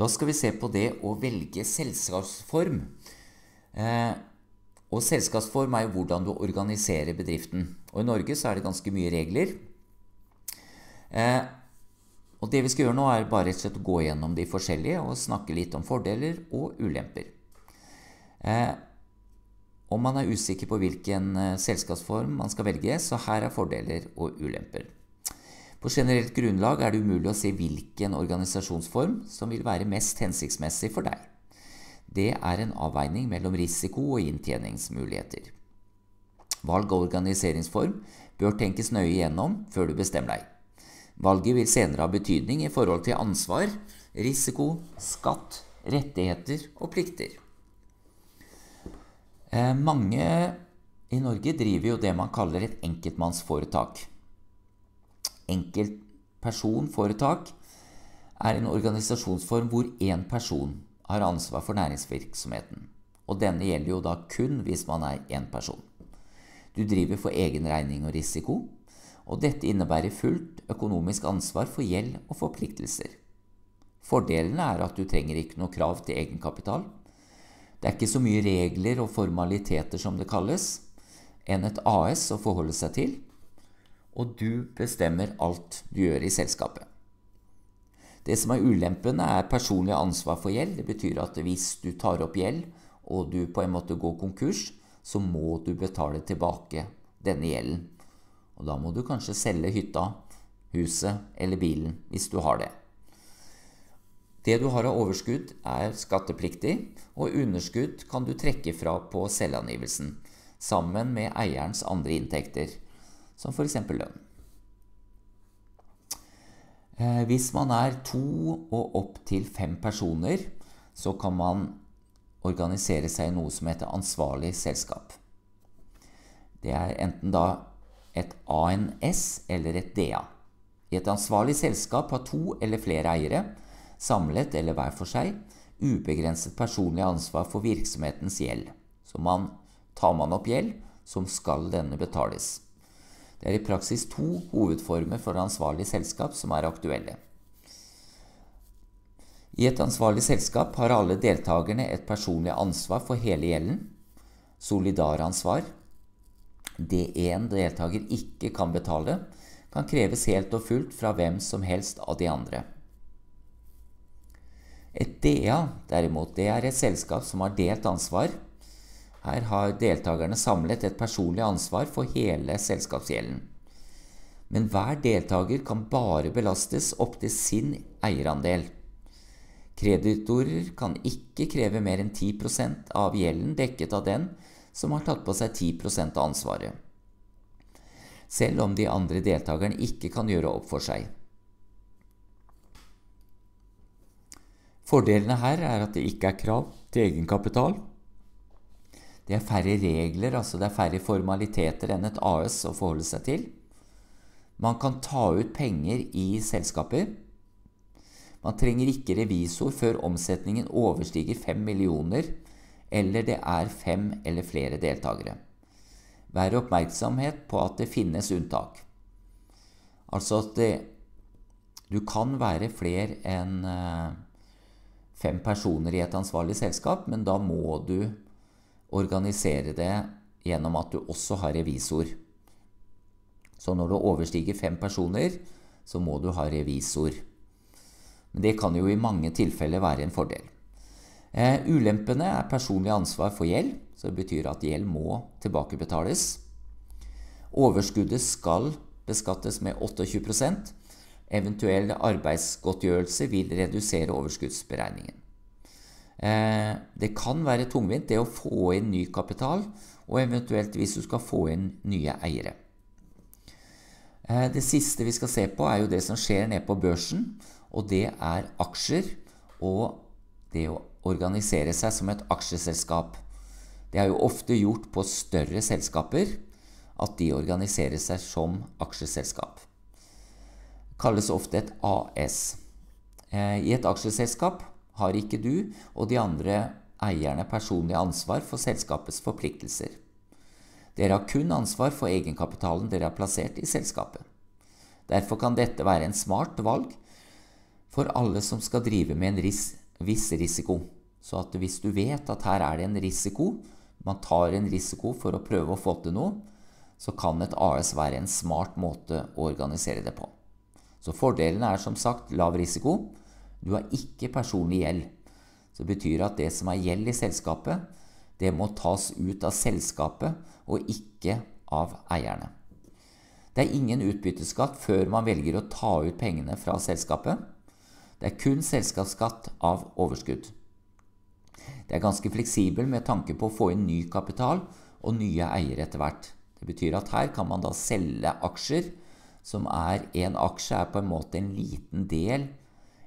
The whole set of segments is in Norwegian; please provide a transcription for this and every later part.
Da skal vi se på det å velge selskapsform. Eh, og selskapsform er jo hvordan du organiserer bedriften. Og i Norge så er det ganske mye regler. Eh, og det vi skal gjøre nå, er bare rett og slett å gå gjennom de forskjellige og snakke litt om fordeler og ulemper. Eh, om man er usikker på hvilken eh, selskapsform man skal velge, så her er fordeler og ulemper. På generelt grunnlag er det umulig å se hvilken organisasjonsform som vil være mest hensiktsmessig for deg. Det er en avveining mellom risiko og inntjeningsmuligheter. Valg av organiseringsform bør tenkes nøye igjennom før du bestemmer deg. Valget vil senere ha betydning i forhold til ansvar, risiko, skatt, rettigheter og plikter. Eh, mange i Norge driver jo det man kaller et enkeltmannsforetak. Enkeltpersonforetak er en organisasjonsform hvor én person har ansvar for næringsvirksomheten. Og denne gjelder jo da kun hvis man er én person. Du driver for egen regning og risiko, og dette innebærer fullt økonomisk ansvar for gjeld og forpliktelser. Fordelene er at du trenger ikke noe krav til egenkapital. Det er ikke så mye regler og formaliteter som det kalles, enn et AS å forholde seg til, og du bestemmer alt du gjør i selskapet. Det som er ulempene, er personlig ansvar for gjeld. Det betyr at hvis du tar opp gjeld, og du på en måte går konkurs, så må du betale tilbake denne gjelden. Og da må du kanskje selge hytta, huset eller bilen hvis du har det. Det du har av overskudd, er skattepliktig, og underskudd kan du trekke fra på selvangivelsen, sammen med eierens andre inntekter, som f.eks. lønn. Eh, hvis man er to og opp til fem personer, så kan man organisere seg i noe som heter ansvarlig selskap. Det er enten da et ANS eller et DA. I et ansvarlig selskap har to eller flere eiere, samlet eller hver for seg, ubegrenset personlig ansvar for virksomhetens gjeld. Så man, tar man opp gjeld, som skal denne betales. Det er i praksis to hovedformer for ansvarlig selskap som er aktuelle. I et ansvarlig selskap har alle deltakerne et personlig ansvar for hele gjelden, solidaransvar, det en deltaker ikke kan betale, kan kreves helt og fullt fra hvem som helst av de andre. Et DA, derimot, det er et selskap som har delt ansvar. Her har deltakerne samlet et personlig ansvar for hele selskapsgjelden. Men hver deltaker kan bare belastes opp til sin eierandel. Kreditorer kan ikke kreve mer enn 10% av gjelden dekket av den som har tatt på seg 10 av ansvaret. Selv om de andre deltakerne ikke kan gjøre opp for seg. Fordelene her er at det ikke er krav til egenkapital. Det er færre regler, altså det er færre formaliteter enn et AS å forholde seg til. Man kan ta ut penger i selskaper. Man trenger ikke revisor før omsetningen overstiger 5 millioner eller det er fem eller flere deltakere. Vær oppmerksomhet på at det finnes unntak. Altså at det, du kan være flere enn eh, fem personer i et ansvarlig selskap, men da må du organisere det gjennom at du også har revisor. Så når du overstiger fem personer, så må du ha revisor. Men det kan jo i mange tilfeller være en fordel. Eh, ulempene er personlig ansvar for gjeld, så det betyr at gjeld må tilbakebetales. Overskuddet skal beskattes med 28% Eventuell arbeidsgodtgjørelse vil redusere overskuddsberegningen. Eh, det kan være tungvint det å få inn ny kapital, og eventuelt hvis du skal få inn nye eiere. Eh, det siste vi skal se på, er jo det som skjer nede på børsen, og det er aksjer og det å organisere seg som et aksjeselskap. Det er jo ofte gjort på større selskaper at de organiserer seg som aksjeselskap. Det kalles ofte et AS. Eh, I et aksjeselskap har ikke du og de andre eierne personlig ansvar for selskapets forpliktelser. Dere har kun ansvar for egenkapitalen dere har plassert i selskapet. Derfor kan dette være en smart valg for alle som skal drive med en ris viss risiko. Så at hvis du vet at her er det en risiko, man tar en risiko for å prøve å få til noe, så kan et AS være en smart måte å organisere det på. Så fordelene er som sagt lav risiko. Du har ikke personlig gjeld. Så det betyr at det som er gjeld i selskapet, det må tas ut av selskapet og ikke av eierne. Det er ingen utbytteskatt før man velger å ta ut pengene fra selskapet. Det er kun selskapsskatt av overskudd. Det er ganske fleksibel med tanke på å få inn ny kapital og nye eiere etter hvert. Det betyr at her kan man da selge aksjer som er En aksje er på en måte en liten del,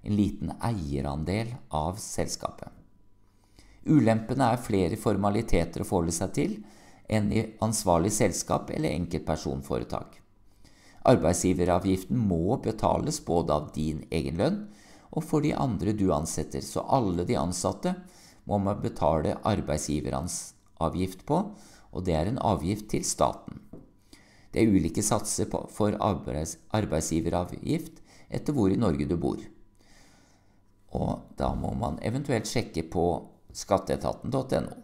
en liten eierandel av selskapet. Ulempene er flere formaliteter å forholde seg til enn i ansvarlig selskap eller enkeltpersonforetak. Arbeidsgiveravgiften må betales både av din egen lønn og for de andre du ansetter, så alle de ansatte må man betale arbeidsgiveravgift på, og det er en avgift til staten. Det er ulike satser for arbeidsgiveravgift etter hvor i Norge du bor. Og da må man eventuelt sjekke på skatteetaten.no.